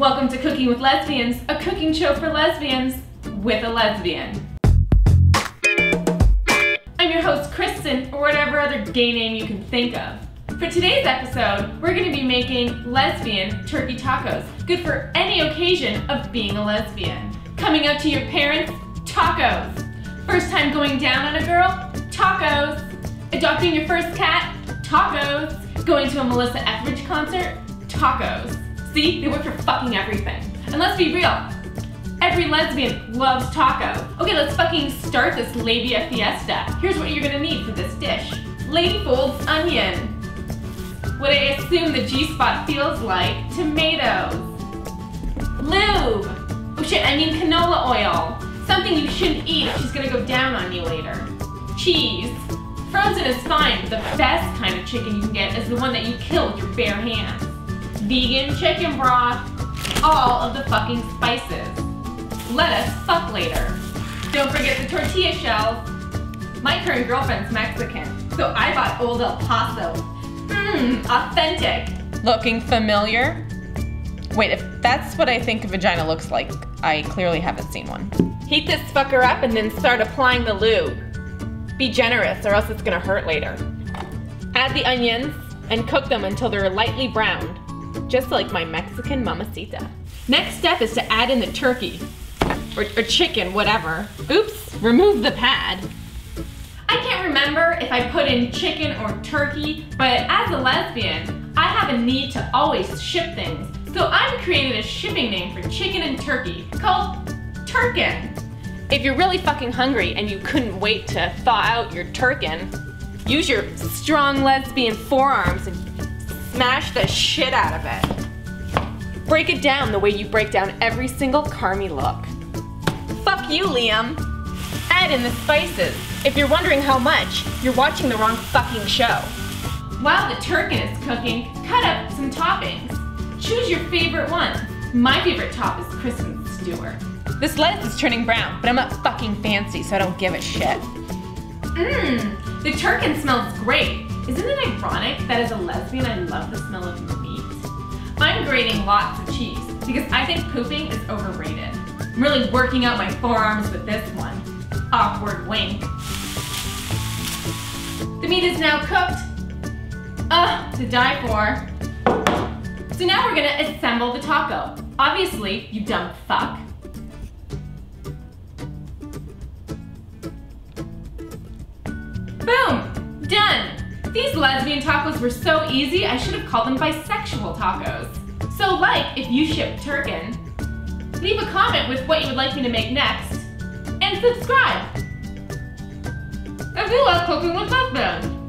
Welcome to Cooking with Lesbians, a cooking show for lesbians with a lesbian. I'm your host, Kristen, or whatever other gay name you can think of. For today's episode, we're going to be making lesbian turkey tacos, good for any occasion of being a lesbian. Coming out to your parents, tacos. First time going down on a girl, tacos. Adopting your first cat, tacos. Going to a Melissa Etheridge concert, tacos. See, they work for fucking everything. And let's be real, every lesbian loves taco. Okay, let's fucking start this labia fiesta. Here's what you're gonna need for this dish. Lady folds onion. What I assume the G-spot feels like, tomatoes. Lube. Oh shit, I mean canola oil. Something you shouldn't eat if she's gonna go down on you later. Cheese. Frozen is fine, but the best kind of chicken you can get is the one that you kill with your bare hands vegan chicken broth, all of the fucking spices. Let us fuck later. Don't forget the tortilla shells. My current girlfriend's Mexican, so I bought Old El Paso. Mmm, authentic. Looking familiar? Wait, if that's what I think a vagina looks like, I clearly haven't seen one. Heat this fucker up and then start applying the lube. Be generous or else it's gonna hurt later. Add the onions and cook them until they're lightly browned just like my Mexican mamacita. Next step is to add in the turkey, or, or chicken, whatever. Oops, remove the pad. I can't remember if I put in chicken or turkey, but as a lesbian, I have a need to always ship things. So I'm creating a shipping name for chicken and turkey called Turkin. If you're really fucking hungry and you couldn't wait to thaw out your turkin, use your strong lesbian forearms and Smash the shit out of it. Break it down the way you break down every single Carmy look. Fuck you, Liam. Add in the spices. If you're wondering how much, you're watching the wrong fucking show. While the turkey is cooking, cut up some toppings. Choose your favorite one. My favorite top is Kristen Stewart. This lettuce is turning brown, but I'm not fucking fancy, so I don't give a shit. Mmm, the turkey smells great. Isn't it ironic that as a lesbian I love the smell of meat? I'm grating lots of cheese because I think pooping is overrated. I'm really working out my forearms with this one. Awkward wink. The meat is now cooked. Ugh, to die for. So now we're gonna assemble the taco. Obviously, you dumb fuck. These lesbian tacos were so easy, I should have called them bisexual tacos. So like if you ship Turkin, leave a comment with what you would like me to make next, and subscribe. If you love cooking with husband.